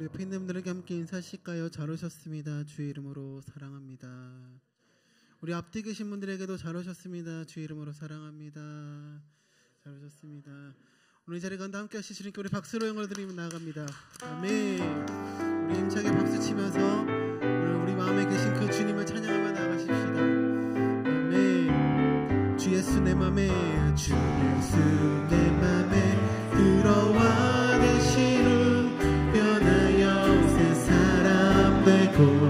우리 분들에게 함께 인사하실까요? 잘 오셨습니다. 주의 이름으로 사랑합니다. 우리 앞뒤 계신 분들에게도 잘 오셨습니다. 주의 이름으로 사랑합니다. 잘 오셨습니다. 오늘 이 자리에 간다 함께 하시니까 우리 박수로 영광을 드리며 나아갑니다. 아멘. 우리 힘차게 박수 치면서 오늘 우리 마음에 계신 그 주님을 찬양하며 나아가십시다. 아멘. 주 예수 내 맘에 사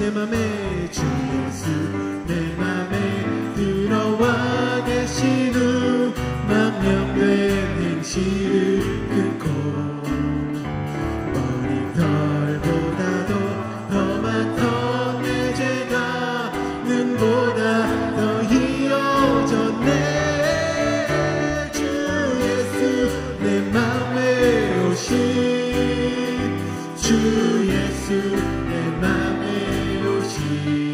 내 맘에 주 예수 내 맘에 들어와 계신 후 망령된 행실을 끊고 머리털보다도 더 많던 내 죄가 눈보다 더 희어졌네. 주 예수 내 맘에 오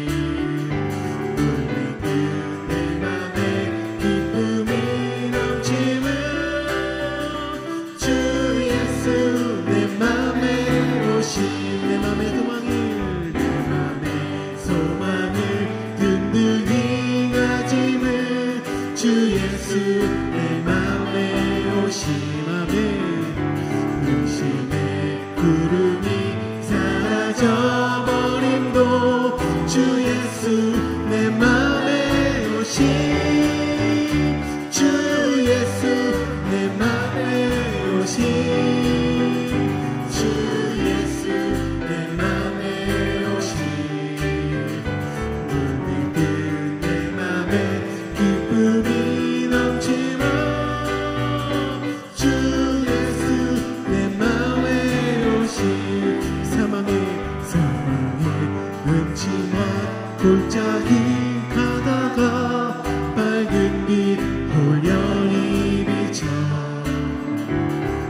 음침한 골짜기 가다가 밝은 빛 홀연히 비쳐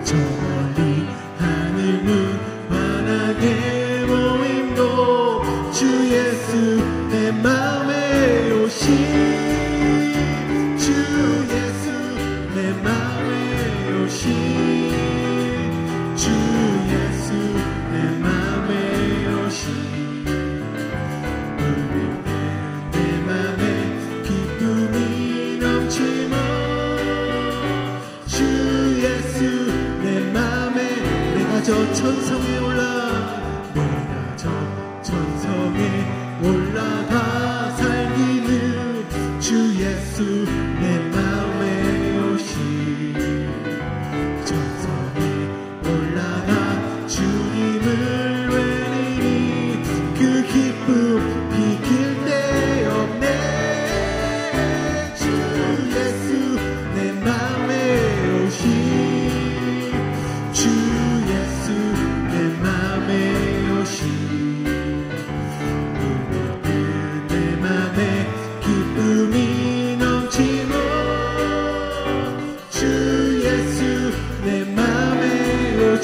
저 멀리 하늘문 환하게 모임도 주 예수 내 맘에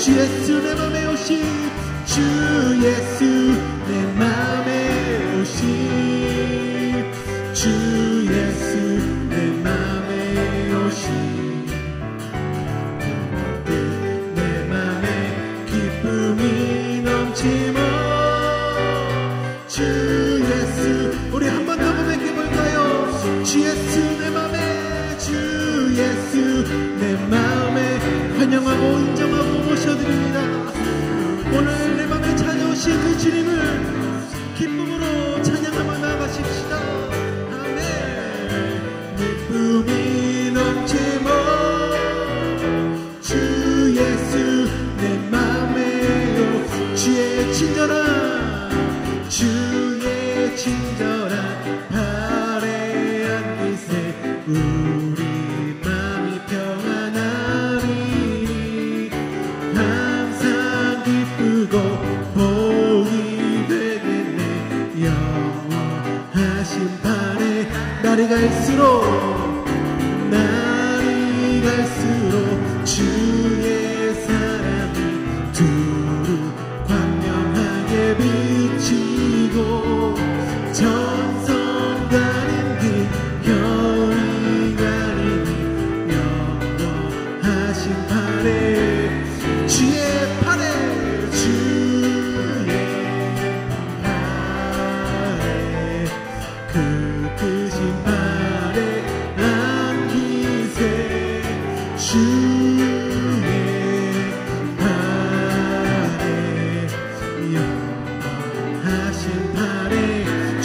주 예수 내 맘에 오신 주 예수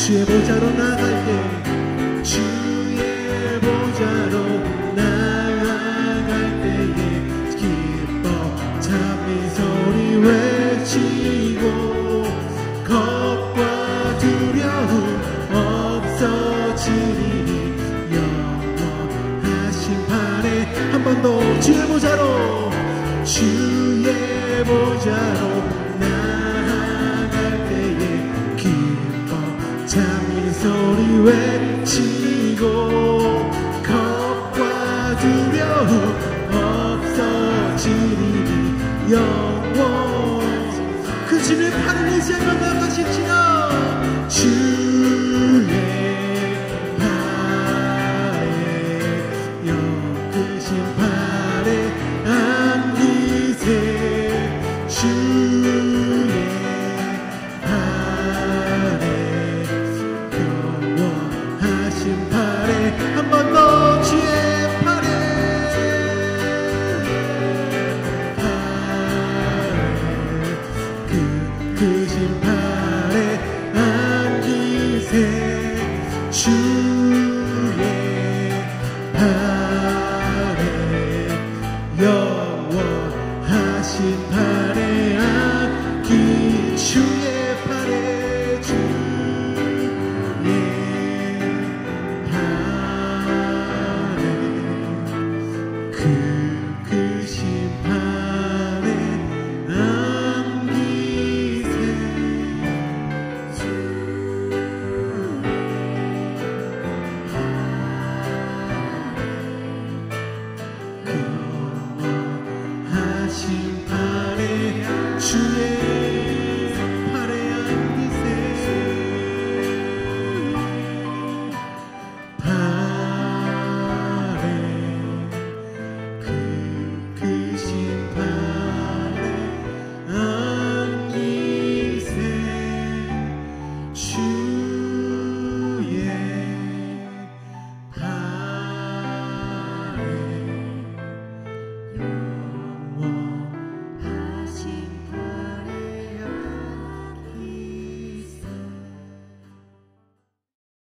주의 보좌로 나갈 때 주의 보좌로 나아갈 때에 기뻐 참이 소리 외치고 겁과 두려움 없어지니 영원하신 판에 한 번 더 주의 보좌로 주의 보좌로 소리 외치고 겁과 두려움 없어지니 영원 그 주의 팔을 의지하며 나가실지나